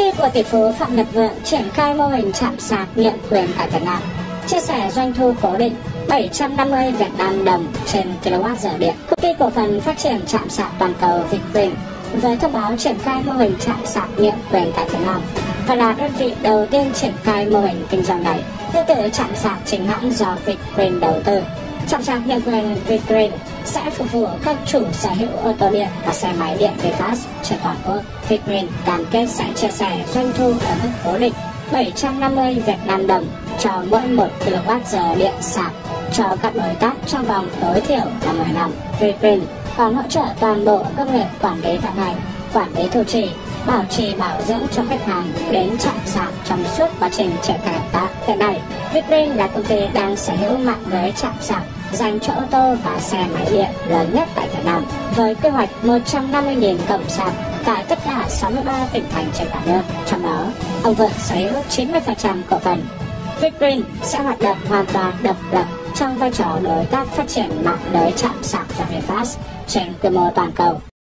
ty của tỷ phú Phạm Nhật Vượng triển khai mô hình chạm sạc nhận quyền tại Việt Nam, chia sẻ doanh thu cố định 750 Việt Nam đồng trên kWh điện. Công ty cổ phần phát triển chạm sạc toàn cầu Vigreen với thông báo triển khai mô hình chạm sạc nhượng quyền tại Việt Nam và là đơn vị đầu tiên triển khai mô hình kinh doanh này. Tương tự chạm sạc chính hãng do Vigreen đầu tư. Chạm trang nhượng quyền Vigreen sẽ phục vụ các chủ sở hữu ô tô điện và xe máy điện VinFast trên toàn quốc. Vigreen cam kết sẽ chia sẻ doanh thu ở mức cố định 750 Việt Nam đồng cho mỗi 1 kWh điện sạc cho các đối tác trong vòng tối thiểu là 10 năm. Vigreen còn hỗ trợ toàn bộ công nghệ quản lý vận hành, quản lý thu trì, bảo trì bảo dưỡng cho khách hàng đến trạm sạc trong suốt quá trình triển cải tạo. Hiện nay, Vigreen là công ty đang sở hữu mạng lưới trạm sạc dành cho ô tô và xe máy điện lớn nhất tại Việt Nam với kế hoạch 150.000 cổng sạc tại tất cả 63 tỉnh thành trên cả nước. Trong đó, ông Vượng sở hữu 90% cổ phần. Vigreen sẽ hoạt động hoàn toàn độc lập trong vai trò đối tác phát triển mạng lưới chạm sạc cho VinFast trên quy mô toàn cầu.